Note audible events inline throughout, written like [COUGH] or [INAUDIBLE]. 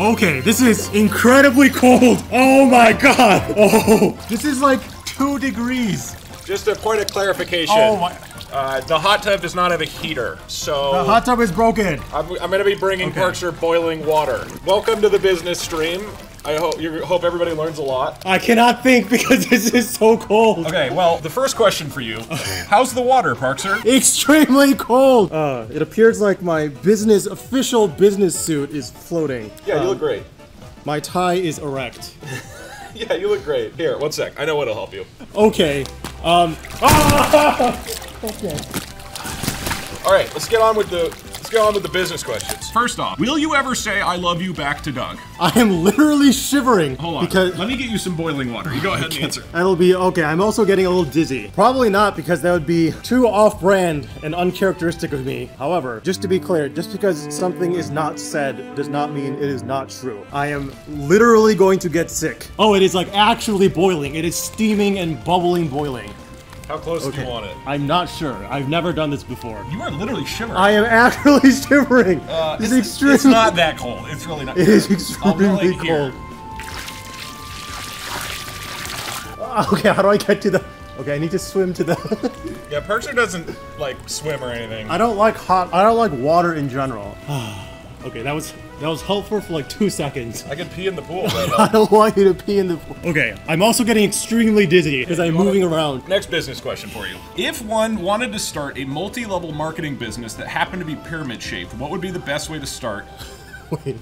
Okay, this is incredibly cold. Oh my god. Oh, this is like two degrees. Just a point of clarification. Oh my. Uh, the hot tub does not have a heater, so The hot tub is broken. I'm, I'm going to be bringing Okay. Boiling water. Welcome to the business stream. I hope you hope everybody learns a lot. I cannot think because [LAUGHS] this is so cold. Okay, well, the first question for you: How's the water, Parkzer? Extremely cold. Uh, it appears like my business official business suit is floating. Yeah, you look great. My tie is erect. [LAUGHS] Yeah, you look great. Here, one sec. I know what'll help you. Okay. Um. [LAUGHS] okay. All right, let's get on with the let's get on with the business questions. First off, will you ever say "I love you" back to Doug? I am literally shivering Hold on. because Let me get you some boiling water. You go ahead and answer. that'll be okay. I'm also getting a little dizzy. Probably not because that would be too off-brand and uncharacteristic of me. However, just to be clear, just because something is not said does not mean it is not true. I am literally going to get sick. Oh, it is like actually boiling. It is steaming and bubbling boiling. How close do you want it? I'm not sure. I've never done this before. You are literally shivering. I am actually [LAUGHS] shivering. Uh, it's, it's, extremely. it's not that cold. It's really not. It is extremely cold. [LAUGHS] Okay, how do I get to the? Okay, I need to swim to the. [LAUGHS] Yeah, Parkzer doesn't like swim or anything. I don't like hot. I don't like water in general. [SIGHS] okay, that was that was helpful for like two seconds. I can pee in the pool. Right [LAUGHS] I don't want you to pee in the. Pool. Okay, I'm also getting extremely dizzy because I'm moving around. Next business question for you. If one wanted to start a multi-level marketing business that happened to be pyramid shaped, what would be the best way to start? [LAUGHS] Wait,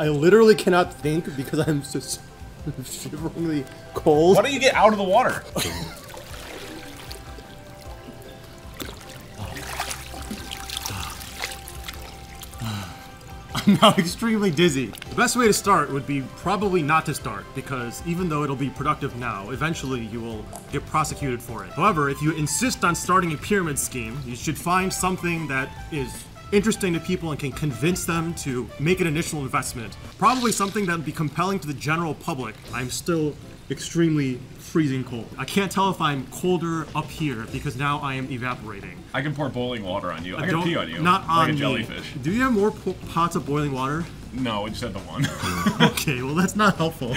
I literally cannot think because I'm just [LAUGHS] shiveringly cold. Why don't you get out of the water? I'm now extremely dizzy. The best way to start would be probably not to start, because even though it'll be productive now, eventually you will get prosecuted for it. However, if you insist on starting a pyramid scheme, you should find something that is interesting to people and can convince them to make an initial investment. Probably something that would be compelling to the general public. I'm still extremely freezing cold. I can't tell if I'm colder up here because now I am evaporating. I can pour boiling water on you. I can pee on you. Not like on a me. jellyfish. Do you have more po- pots of boiling water? No, I just had the one. [LAUGHS] Okay, well that's not helpful. [LAUGHS]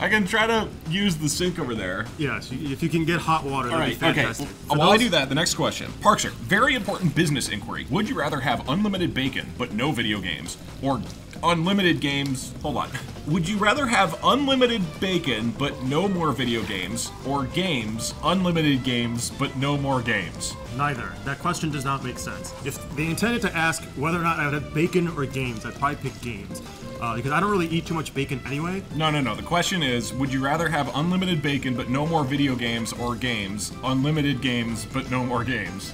I can try to use the sink over there. yes, if you can get hot water, All that'd right, be okay. fantastic. Well, while I do that, the next question. Parkzer, very important business inquiry. Would you rather have unlimited bacon but no video games? Or unlimited games? Hold on. Would you rather have unlimited bacon but no more video games? Or games, unlimited games but no more games? Neither. That question does not make sense. If they intended to ask whether or not I would have bacon or games, I'd probably pick games. Uh, because I don't really eat too much bacon anyway. No, no, no. The question is Would you rather have unlimited bacon but no more video games or games? Unlimited games but no more games?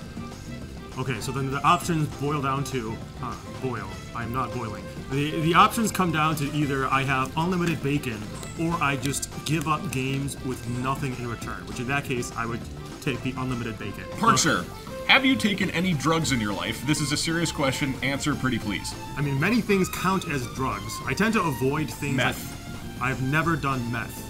Okay, so then the options boil down to uh, boil. I'm not boiling. The the options come down to either I have unlimited bacon or I just give up games with nothing in return. Which in that case, I would take the unlimited bacon. Parkzer, have you taken any drugs in your life? This is a serious question. Answer pretty please. I mean, many things count as drugs. I tend to avoid things Meth. like I've never done meth.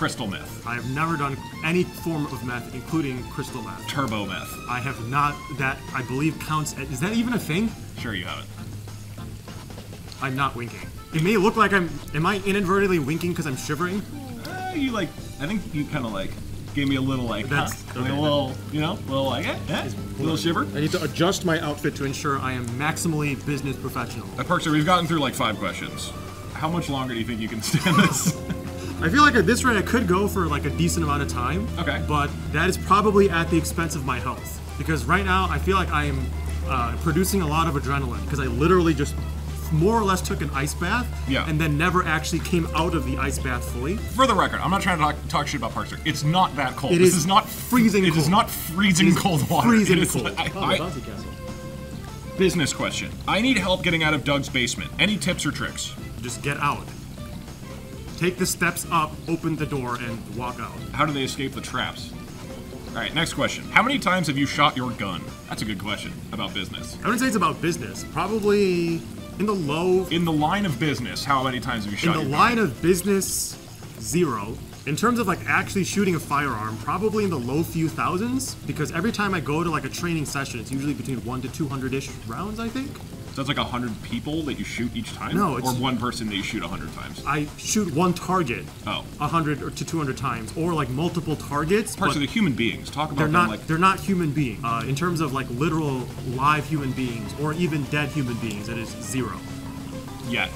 Crystal meth. I have never done any form of meth, including crystal meth. Turbo meth. I have not. That I believe counts. As, is that even a thing? Sure you haven't. I'm not winking. It may look like I'm. Am I inadvertently winking because I'm shivering? Uh, you like, I think you kind of like gave me a little like, That's- huh? okay, a little, you know, little like, eh, eh, little shiver. I need to adjust my outfit to ensure I am maximally business professional. Uh, Parkzer, we've gotten through like five questions. How much longer do you think you can stand this? [LAUGHS] I feel like at this rate I could go for like a decent amount of time. Okay. But that is probably at the expense of my health because right now I feel like I am uh, producing a lot of adrenaline because I literally just more or less took an ice bath Yeah. and then never actually came out of the ice bath fully. For the record, I'm not trying to talk, talk shit about Parkzer. It's not that cold. It this is is not freezing It is cold. not freezing It is cold water. freezing It is cold. like- Oh, I- the bouncy castle. business question. I need help getting out of Doug's basement. Any tips or tricks? Just get out. Take the steps up, open the door, and walk out. How do they escape the traps? All right, next question. How many times have you shot your gun? That's a good question about business. I wouldn't say it's about business. Probably in the low, In the line of business, how many times have you shot? in the line gun? of business, zero. In terms of like actually shooting a firearm, probably in the low few thousands. Because every time I go to like a training session, it's usually between one to two hundred ish rounds. I think. So that's like 100 people that you shoot each time? No, Or one person that you shoot 100 times? I shoot one target Oh. 100 or to 200 times, or like multiple targets. Parts of the human beings. Talk about they're them not like. they're not human beings. Uh, in terms of like literal live human beings or even dead human beings, it is zero. Yet.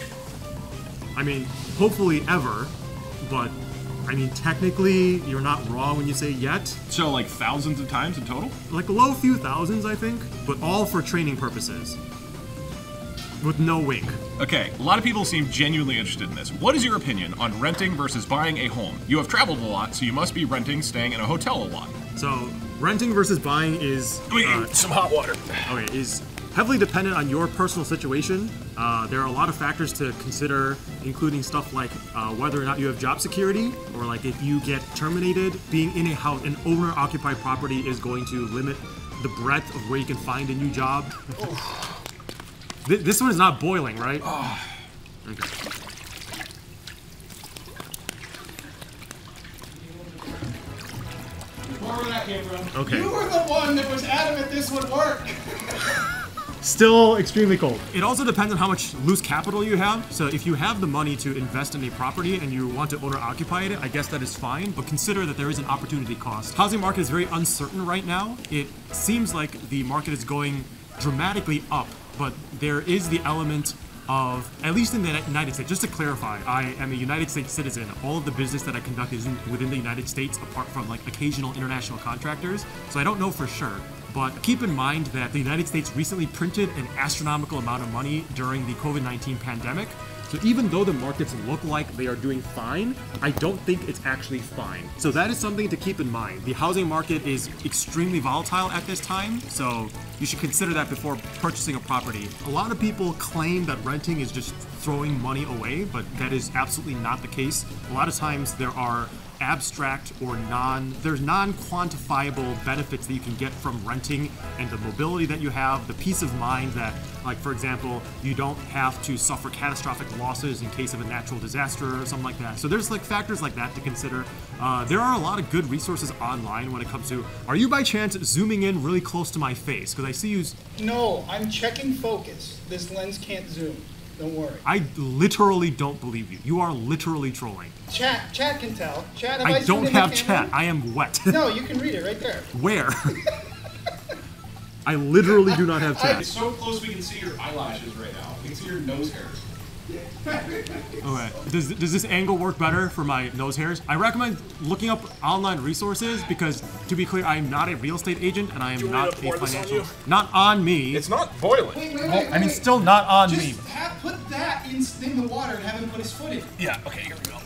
I mean, hopefully ever, but I mean technically you're not wrong when you say yet. So like thousands of times in total? Like a low few thousands, I think, but all for training purposes. With no wink. Okay, a lot of people seem genuinely interested in this. What is your opinion on renting versus buying a home? You have traveled a lot, so you must be renting, staying in a hotel a lot. So renting versus buying is uh, some hot water. okay is heavily dependent on your personal situation. Uh, there are a lot of factors to consider, including stuff like uh, whether or not you have job security, or like if you get terminated. Being in a house, an owner-occupied property is going to limit the breadth of where you can find a new job. Th- this one is not boiling, right? Okay. Where that came from? Okay. You were the one that was adamant this would work. [LAUGHS] Still extremely cold. It also depends on how much loose capital you have. So if you have the money to invest in a property and you want to owner occupy it, I guess that is fine. But consider that there is an opportunity cost. Housing market is very uncertain right now. It seems like the market is going dramatically up, but there is the element of, at least in the United States, just to clarify, I am a United States citizen. All of the business that I conduct is in, within the United States, apart from like occasional international contractors. So I don't know for sure. But keep in mind that the United States recently printed an astronomical amount of money during the COVID 19 pandemic. So even though the markets look like they are doing fine, I don't think it's actually fine. So that is something to keep in mind. The housing market is extremely volatile at this time, so you should consider that before purchasing a property. A lot of people claim that renting is just throwing money away, but that is absolutely not the case. A lot of times there are abstract or non there's non-quantifiable benefits that you can get from renting and the mobility that you have the peace of mind that like for example you don't have to suffer catastrophic losses in case of a natural disaster or something like that so there's like factors like that to consider uh, there are a lot of good resources online when it comes to are you by chance zooming in really close to my face because i see you No, I'm checking focus. This lens can't zoom. Don't worry. i literally don't believe you you are literally trolling Chat, chat can tell. Chat, have I, i don't have chat i am wet No, you can read it right there. [LAUGHS] where i literally do not have chat It's so close we can see your eyelashes right now. We can see your nose hairs. Okay. Does, does this angle work better for my nose hairs? I recommend looking up online resources because, to be clear, I am not a real estate agent and I am not a pour this on financial. you? Not on me. It's not boiling. Wait, wait, wait, I mean, still not on me. Just have, put that in, in the water and have him put his foot in. Yeah, okay, here we go.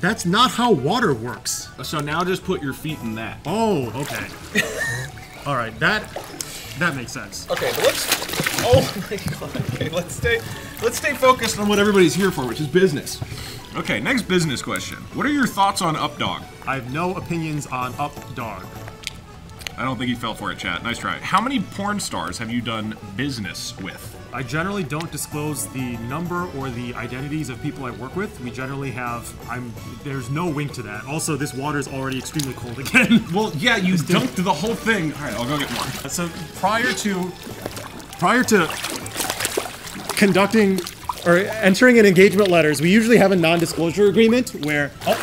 That's not how water works. So now just put your feet in that. Oh, okay. [LAUGHS] All right, that that makes sense. Okay, but let's. Oh [LAUGHS] my god. Okay, let's stay. Let's stay focused on what everybody's here for, which is business. Okay, next business question. What are your thoughts on Updog? I have no opinions on Up Dog. I don't think he fell for it, chat. Nice try. How many porn stars have you done business with? I generally don't disclose the number or the identities of people I work with. We generally have. I'm. There's no wink to that. Also, this water is already extremely cold again. [LAUGHS] Well, yeah, you dunked the whole thing. All right, I'll go get more. So prior to prior to conducting or entering in engagement letters, we usually have a non-disclosure agreement where oh,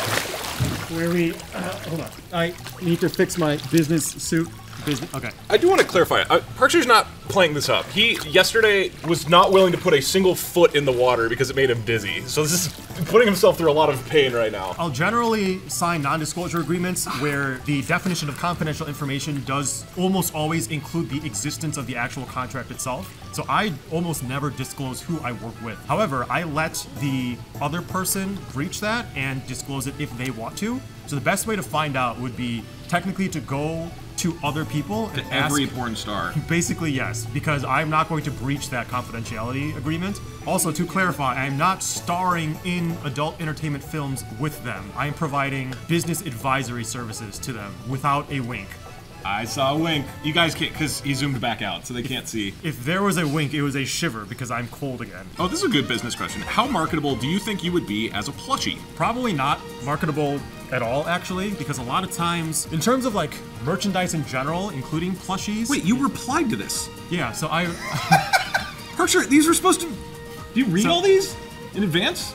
where we uh, hold on. I need to fix my business suit. Business. Okay. I do want to clarify. Uh, Parkzer's not playing this up. He yesterday was not willing to put a single foot in the water because it made him dizzy. So this is putting himself through a lot of pain right now. I'll generally sign non-disclosure agreements where the definition of confidential information does almost always include the existence of the actual contract itself. So I almost never disclose who I work with. However, I let the other person breach that and disclose it if they want to. So the best way to find out would be technically to go to other people and ask Every porn star. [LAUGHS] Basically, yes, because I'm not going to breach that confidentiality agreement. Also, to clarify, I'm not starring in adult entertainment films with them. I am providing business advisory services to them without a wink. I saw a wink. You guys can't, because he zoomed back out, so they can't see. If there was a wink, it was a shiver because I'm cold again. Oh, this is a good business question. How marketable do you think you would be as a plushie? Probably not marketable at all, actually, because a lot of times, in terms of like merchandise in general, including plushies. Wait, you replied to this. Yeah, so I. [LAUGHS] Parkzer, these were supposed to. Do you read So- all these in advance?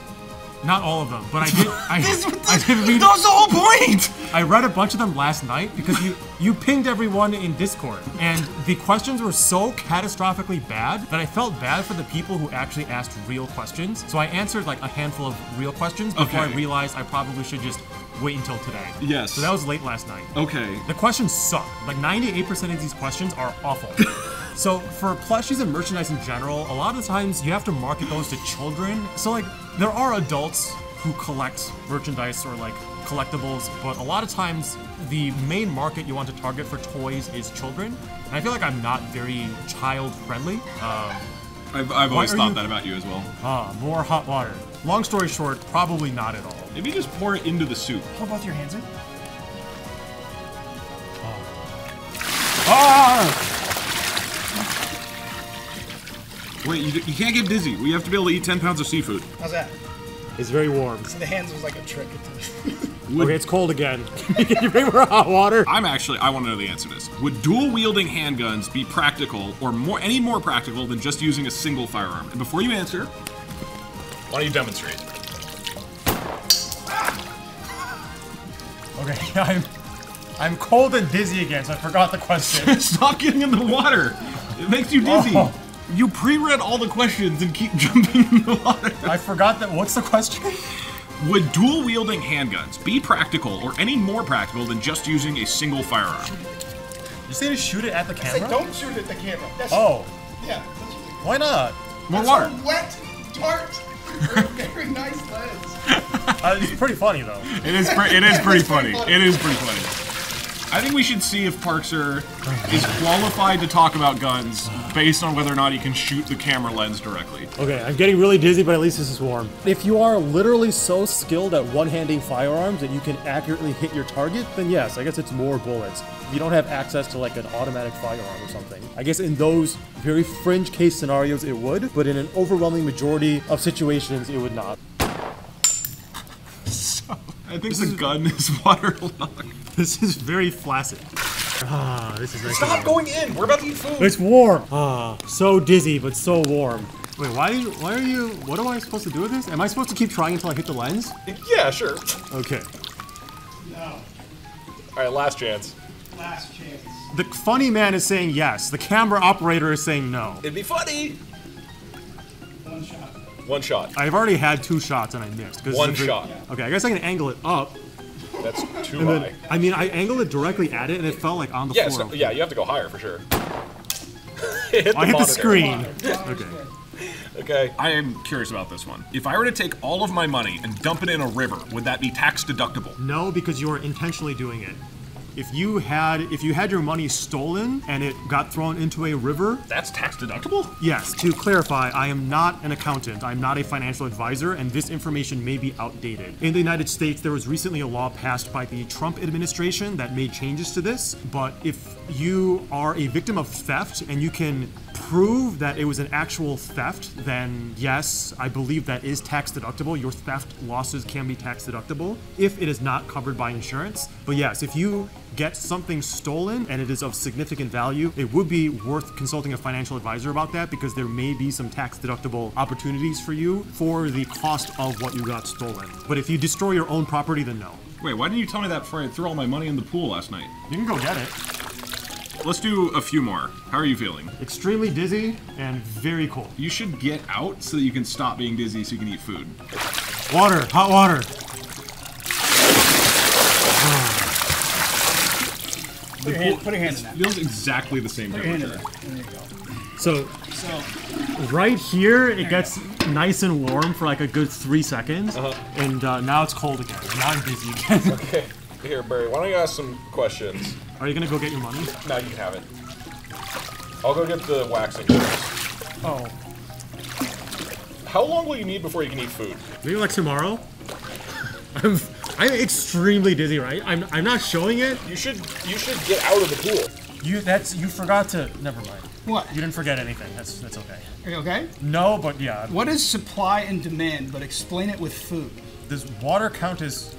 Not all of them, but I did. I, [LAUGHS] I did read. That was the whole point. I read a bunch of them last night because you you pinged everyone in Discord, and the questions were so catastrophically bad that I felt bad for the people who actually asked real questions. So I answered like a handful of real questions before I realized I probably should just wait until today. Yes. So that was late last night. Okay. The questions suck. Like 98% of these questions are awful. [LAUGHS] so for plushies and merchandise in general, a lot of times you have to market those to children. So like there are adults who collect merchandise or like collectibles, but a lot of times the main market you want to target for toys is children. And I feel like I'm not very child friendly. Um, I've, I've always thought you- that about you as well. ah, more hot water. Long story short, probably not at all. Maybe just pour it into the soup. Hold both your hands in. Ah! Wait, you, you can't get dizzy. We have to be able to eat 10 pounds of seafood. How's that? It's very warm. So The hands was like a trick. [LAUGHS] Would, Okay, it's cold again. Can [LAUGHS] you bring more hot water? I'm actually, I want to know the answer to this. Would dual wielding handguns be practical or more any more practical than just using a single firearm? And before you answer, Why don't you demonstrate? Okay, [LAUGHS] I'm I'm cold and dizzy again, so I forgot the question. stop getting in the water. It makes you dizzy. Oh. You pre-read all the questions and keep [LAUGHS] jumping in the water. I forgot that. What's the question? Would dual wielding handguns be practical or any more practical than just using a single firearm? You say to shoot it at the Say, camera? don't shoot at the camera. That's, Oh, yeah. why not? More That's water. a wet dart. very, [LAUGHS] very nice lens. Uh, it's pretty funny though. It is. Pre- it is pretty It's pretty funny. funny. It is pretty funny. I think we should see if Parkzer is qualified to talk about guns based on whether or not he can shoot the camera lens directly. Okay, I'm getting really dizzy, but at least this is warm. If you are literally so skilled at one-handing firearms that you can accurately hit your target, then yes, I guess it's more bullets. If you don't have access to like an automatic firearm or something, I guess in those very fringe case scenarios it would, but in an overwhelming majority of situations it would not. I think the gun [LAUGHS] is waterlogged. This is very flaccid. Ah, this is nice. Stop going in. We're about to eat food. It's warm. Ah, so dizzy, but so warm. Wait, why? Why are you? What am I supposed to do with this? Am I supposed to keep trying until I hit the lens? Yeah, sure. Okay. No. All right, last chance. Last chance. The funny man is saying yes. The camera operator is saying no. It'd be funny. One shot. I've already had two shots and I missed. One it's a shot. Okay, I guess I can angle it up. That's too And then, high. I mean, I angled it directly at it and it felt like on the Yeah, floor. so, yeah, you have to go higher for sure. [LAUGHS] Oh, hit the I hit the screen. Okay. Okay. Okay. I am curious about this one. If I were to take all of my money and dump it in a river, would that be tax deductible? No, because you are intentionally doing it. If you had if you had your money stolen and it got thrown into a river, That's tax deductible? Yes, to clarify, I am not an accountant. I'm not a financial advisor, and this information may be outdated. In the United States, there was recently a law passed by the Trump administration that made changes to this. But if you are a victim of theft and you can prove that it was an actual theft, then yes, I believe that is tax deductible. Your theft losses can be tax deductible if it is not covered by insurance. But yes, if you get something stolen and it is of significant value, it would be worth consulting a financial advisor about that because there may be some tax deductible opportunities for you for the cost of what you got stolen. But if you destroy your own property, then no. Wait, why didn't you tell me that before I threw all my money in the pool last night? You can go get it. Let's do a few more. How are you feeling? Extremely dizzy and very cold. You should get out so that you can stop being dizzy so you can eat food. Water, hot water. Put your hand, put your hand in that. Feels exactly the same Put your hand in temperature. there. There you go. So So, right here, it gets nice and warm for like a good three seconds, and uh, now it's cold again. Now I'm dizzy again. [LAUGHS] Okay. Here, Barry, why don't you ask some questions? Are you gonna go get your money? Now you can have it. I'll go get the waxing. Oh, How long will you need before you can eat food? maybe like tomorrow. [LAUGHS] I'm I'm extremely dizzy, right? I'm I'm not showing it. You should you should get out of the pool. You that's you forgot to. Never mind. what? You didn't forget anything. That's that's okay. Are you okay? No, but yeah. What is supply and demand, but explain it with food? Does water count as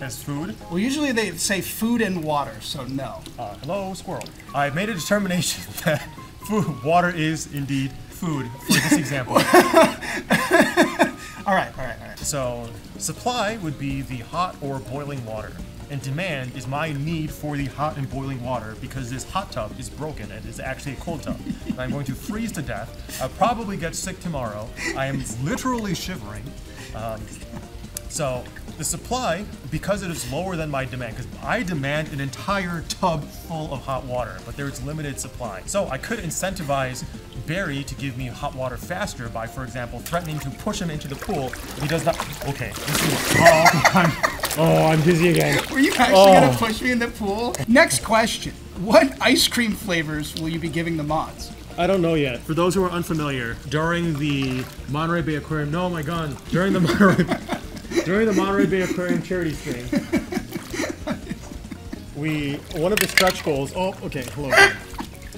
as food? Well, usually they say food and water, so no. Uh, hello, squirrel. I've made a determination [LAUGHS] that food, water is indeed food for this [LAUGHS] example. [LAUGHS] All right, all right, all right. So, supply would be the hot or boiling water, and demand is my need for the hot and boiling water because this hot tub is broken and is actually a cold tub. and I'm going to freeze to death. I'll probably get sick tomorrow. I am literally shivering. Um, so, the supply, because it is lower than my demand, because I demand an entire tub full of hot water, but there's limited supply. So, I could incentivize Barry to give me hot water faster by, for example, threatening to push him into the pool if he does not. Okay, this is. Oh, I'm, oh, I'm dizzy again. [LAUGHS] Were you actually Oh. gonna push me in the pool? Next question. What ice cream flavors will you be giving the mods? I don't know yet. For those who are unfamiliar, during the Monterey Bay Aquarium, no, oh my gun. During the Monterey, [LAUGHS] during the Monterey Bay Aquarium charity stream, we one of the stretch goals. Oh, okay. Hello.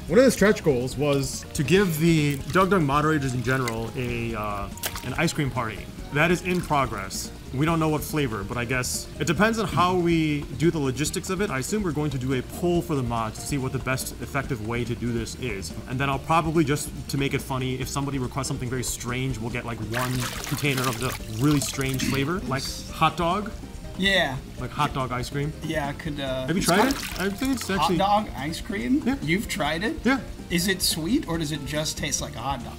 One of the stretch goals was to give the DougDoug moderators in general a uh, an ice cream party. That is in progress. We don't know what flavor, but I guess it depends on how we do the logistics of it. I assume we're going to do a poll for the mods to see what the best effective way to do this is. And then I'll probably just to make it funny, if somebody requests something very strange, we'll get like one container of the really strange flavor, like hot dog, Yeah, like hot dog ice cream. yeah, I could. Uh, Have you tried it? I think it's actually Hot dog ice cream? Yeah. You've tried it? yeah. Is it sweet or does it just taste like a hot dog?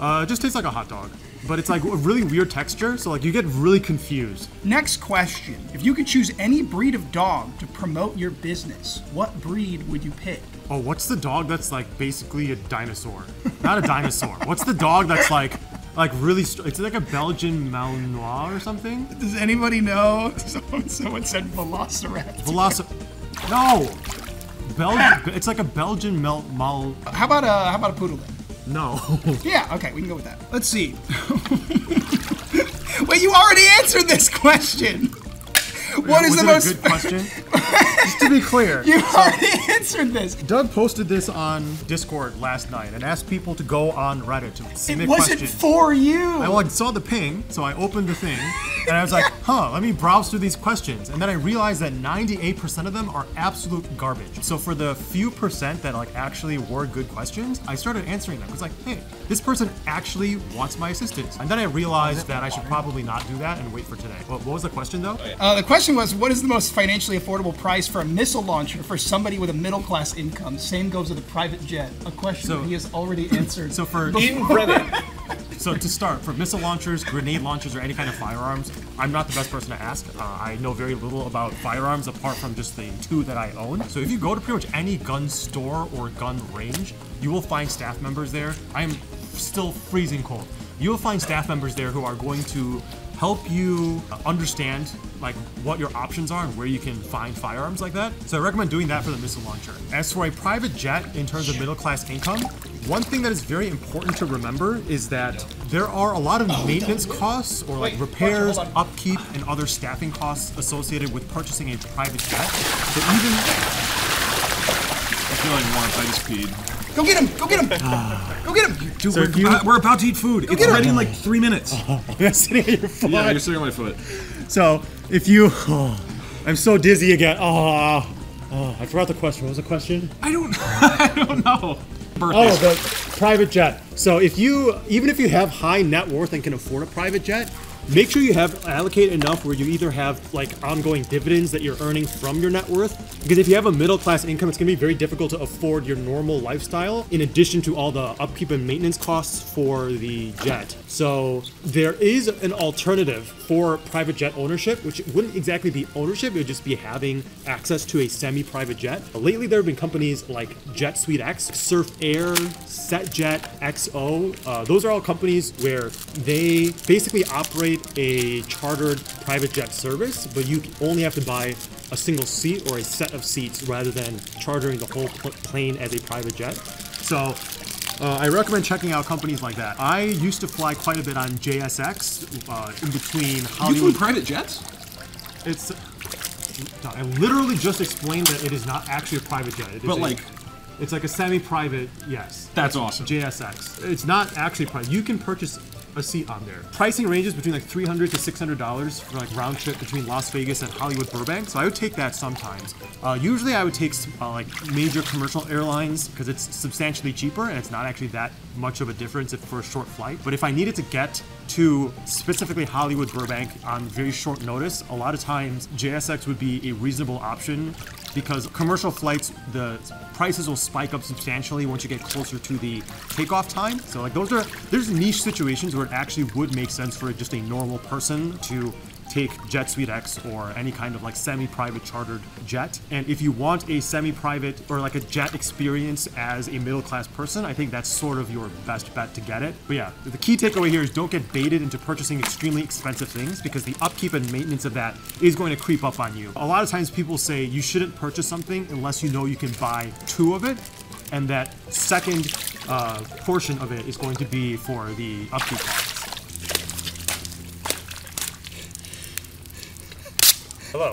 Uh, it just tastes like a hot dog, but it's like a really weird texture, so like you get really confused. Next question. If you could choose any breed of dog to promote your business, what breed would you pick? Oh, what's the dog that's like basically a dinosaur? Not a dinosaur. What's the dog that's like, like really? Str- it's like a Belgian Malinois or something. Does anybody know? [LAUGHS] Someone, someone said Velociraptor. Veloci. No. Belgian. It's like a Belgian Mel. Mal. How about a how about a poodle then? No. [LAUGHS] Yeah, okay, we can go with that. Let's see. [LAUGHS] Wait, you already answered this question. What is the most? a good question? Just to be clear, [LAUGHS] You already answered this. Doug posted this on Discord last night and asked people to go on Reddit to submit questions. It wasn't questions. for you. I saw the ping, so I opened the thing, [LAUGHS] and I was like, huh, let me browse through these questions. And then I realized that 98% of them are absolute garbage. So for the few percent that like actually were good questions, I started answering them. It's like, hey, this person actually wants my assistance. And then I realized that I should probably not do that and wait for today. What, what was the question though? Uh, the question was, what is the most financially affordable price for a missile launcher for somebody with a middle class income? Same goes with a private jet. A question So- that he has already answered. So for In Reddit. So to start, for missile launchers, grenade launchers, or any kind of firearms, I'm not the best person to ask. Uh, I know very little about firearms apart from just the two that I own. So if you go to pretty much any gun store or gun range, you will find staff members there. I am still freezing cold. You will find staff members there who are going to help you understand like what your options are and where you can find firearms like that. So I recommend doing that for the missile launcher. As for a private jet in terms of middle class income, one thing that is very important to remember is that there are a lot of maintenance costs or like repairs, upkeep, and other staffing costs associated with purchasing a private jet. So even I'm feeling warmth. I just peed. Go get him! Go get him! Ah. go get him! Dude, So we're, you- about, we're about to eat food. It's ready in like three minutes. [LAUGHS] you're sitting at your foot. Yeah, you're sitting on my foot. So if you, oh, [SIGHS] I'm so dizzy again. Oh, oh, I forgot the question. What was the question? I don't. [LAUGHS] I don't know. Oh, the private jet. So if you, even if you have high net worth and can afford a private jet, make sure you have allocate enough where you either have like ongoing dividends that you're earning from your net worth. Because if you have a middle class income, it's gonna be very difficult to afford your normal lifestyle. In addition to all the upkeep and maintenance costs for the jet. So there is an alternative for private jet ownership, which wouldn't exactly be ownership, it would just be having access to a semi-private jet. Lately, there have been companies like JetSuiteX, Surf Air, SetJet, XO. Uh, those are all companies where they basically operate a chartered private jet service, but you only have to buy a single seat or a set of seats rather than chartering the whole pl- plane as a private jet. So uh, I recommend checking out companies like that. I used to fly quite a bit on JSX uh, in between You flew private jets? It's. I literally just explained that it is not actually a private jet. It is But, a- like- it's like a semi-private. Yes. That's awesome. JSX. It's not actually private. You can purchase a seat on there. Pricing ranges between like 300 to 600 dollars for like round trip between Las Vegas and Hollywood Burbank. So I would take that sometimes. Uh, usually I would take uh, like major commercial airlines because it's substantially cheaper and it's not actually that much of a difference if for a short flight. But if I needed to get to specifically Hollywood Burbank on very short notice, a lot of times JSX would be a reasonable option because commercial flights, the prices will spike up substantially once you get closer to the takeoff time. So like those are there's niche situations where it actually would make sense for just a normal person to take JetSuiteX or any kind of like semi-private chartered jet. And if you want a semi-private or like a jet experience as a middle-class person, I think that's sort of your best bet to get it. But yeah, the key takeaway here is don't get baited into purchasing extremely expensive things because the upkeep and maintenance of that is going to creep up on you. A lot of times people say you shouldn't purchase something unless you know you can buy two of it and that second uh, portion of it is going to be for the upkeep costs. Hello.